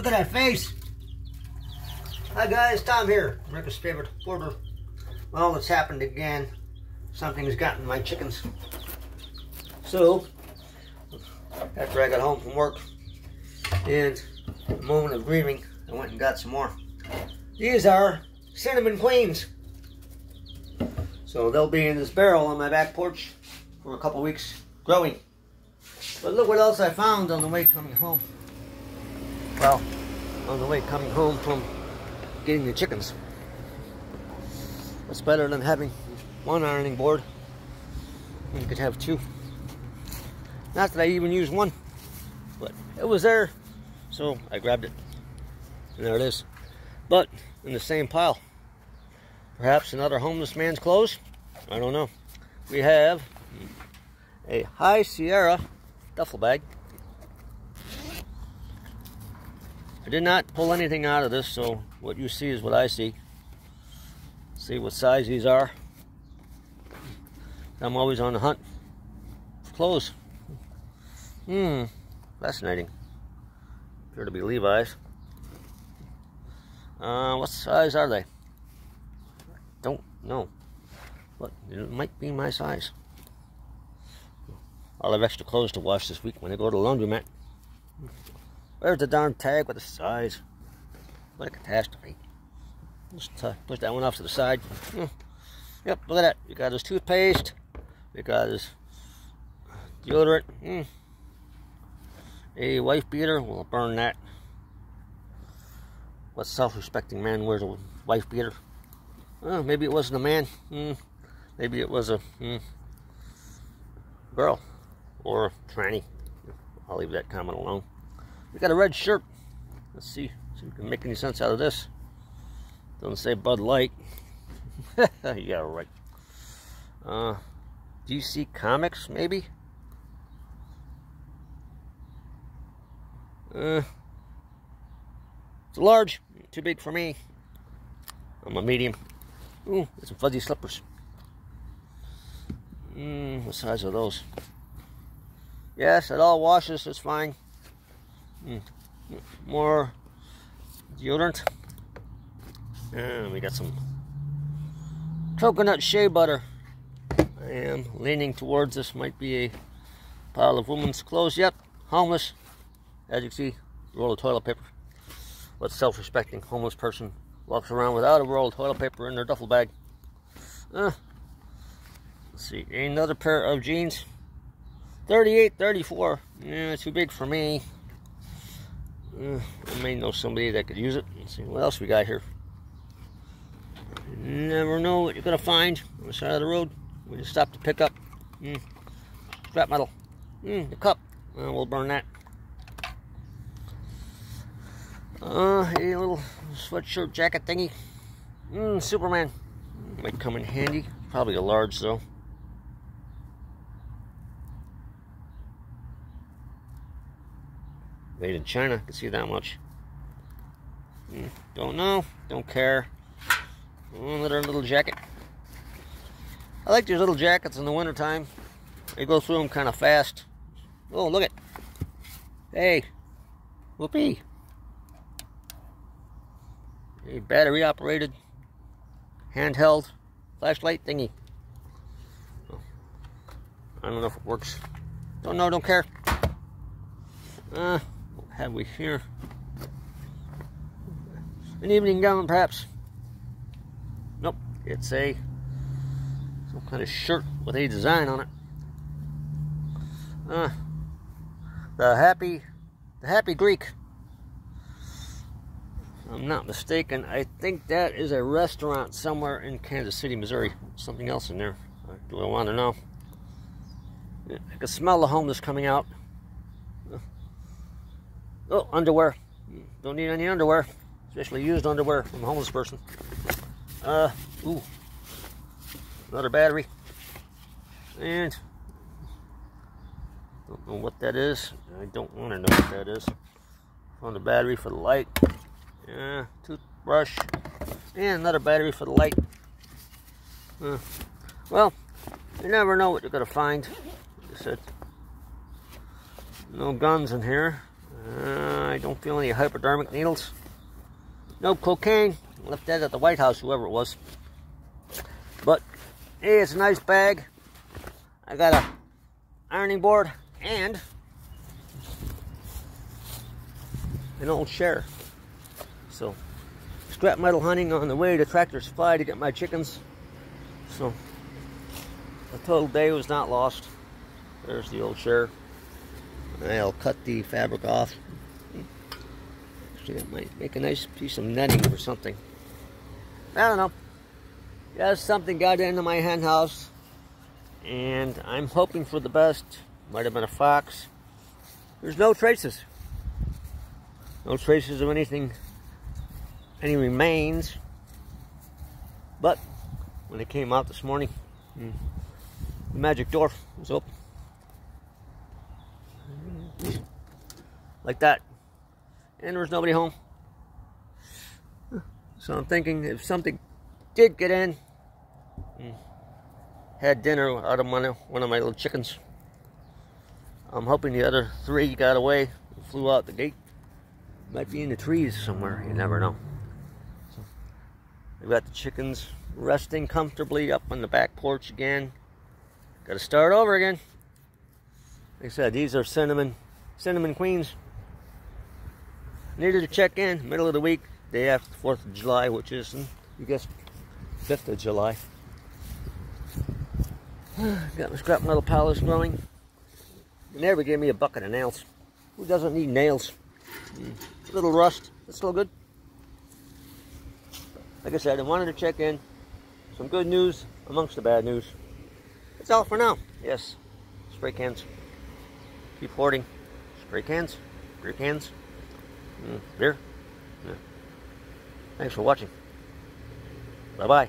Look at that face. Hi guys, Tom here, America's favorite hoarder. Well, it's happened again. Something's gotten my chickens. So, after I got home from work, and a moment of grieving, I went and got some more. These are cinnamon queens. So they'll be in this barrel on my back porch for a couple weeks growing. But look what else I found on the way coming home. Well, on the way coming home from getting the chickens. What's better than having one ironing board? You could have two. Not that I even used one, but it was there, so I grabbed it. And there it is. But in the same pile. Perhaps another homeless man's clothes? I don't know. We have a High Sierra duffel bag. I did not pull anything out of this, so what you see is what I see. See what size these are. I'm always on the hunt for clothes. Hmm, fascinating. Appear to be Levi's. Uh, what size are they? Don't know. But it might be my size. I'll have extra clothes to wash this week when I go to the laundromat. Where's the darn tag with the size? What a catastrophe. Just uh, push that one off to the side. Hmm. Yep, look at that. You got his toothpaste. You got his deodorant. Mm. A wife beater. We'll burn that. What self-respecting man wears a wife beater? Oh, maybe it wasn't a man. Mm. Maybe it was a mm, girl or a tranny. I'll leave that comment alone. We got a red shirt. Let's see, see if we can make any sense out of this. Doesn't say Bud Light. yeah, right. Uh, DC Comics, maybe? Uh, it's large, too big for me. I'm a medium. Ooh, some fuzzy slippers. Mmm, what size are those? Yes, it all washes, it's fine. Mm. More deodorant. And we got some coconut shea butter. I am leaning towards this might be a pile of women's clothes. Yep, homeless. As you can see, roll of toilet paper. What self-respecting homeless person walks around without a roll of toilet paper in their duffel bag? Uh, let's see, another pair of jeans. 38, 34. Yeah, too big for me. I may know somebody that could use it. Let's see what else we got here. You never know what you're gonna find on the side of the road. We just stop to pick up. Mm. Scrap metal. Mm, the cup. Uh, we'll burn that. Uh, a little sweatshirt jacket thingy. Mm, Superman. Might come in handy. Probably a large though. Made in China, I can see that much. Mm, don't know, don't care. Another little jacket. I like these little jackets in the wintertime. They go through them kind of fast. Oh, look it. Hey, whoopee. A battery operated handheld flashlight thingy. I don't know if it works. Don't know, don't care. Uh, have we here? An evening gown, perhaps. Nope, it's a some kind of shirt with a design on it. Uh, the happy, the happy Greek. I'm not mistaken. I think that is a restaurant somewhere in Kansas City, Missouri. Something else in there. Do I want to know? I can smell the homeless coming out. Oh, underwear. Don't need any underwear, especially used underwear from a homeless person. Uh, ooh, another battery. And don't know what that is. I don't want to know what that is. On the battery for the light. Yeah, toothbrush. And another battery for the light. Uh, well, you never know what you're going to find. Like I said, no guns in here. Uh, I don't feel any hypodermic needles. No cocaine. Left that at the White House, whoever it was. But, hey, it's a nice bag. I got a ironing board and an old chair. So, scrap metal hunting on the way to Tractor Supply to get my chickens. So, the total day was not lost. There's the old share. I'll cut the fabric off. Actually, that might make a nice piece of netting or something. I don't know. Yes, something got into my hen house. And I'm hoping for the best. Might have been a fox. There's no traces. No traces of anything, any remains. But when it came out this morning, the magic door was open. Like that. And there was nobody home. So I'm thinking if something did get in, hmm, had dinner out of one of, one of my little chickens. I'm hoping the other three got away, flew out the gate. Might be in the trees somewhere, you never know. So, we got the chickens resting comfortably up on the back porch again. Got to start over again. Like I said, these are cinnamon, cinnamon queens. Needed to check in middle of the week, day after the 4th of July, which is, you guess, 5th of July. Got my scrap metal palace growing. They never gave me a bucket of nails. Who doesn't need nails? Mm. A little rust. It's still good. Like I said, I wanted to check in. Some good news amongst the bad news. That's all for now. Yes, spray cans. Keep hoarding. Spray cans. Great cans. Mm, beer. Yeah. Thanks for watching. Bye-bye.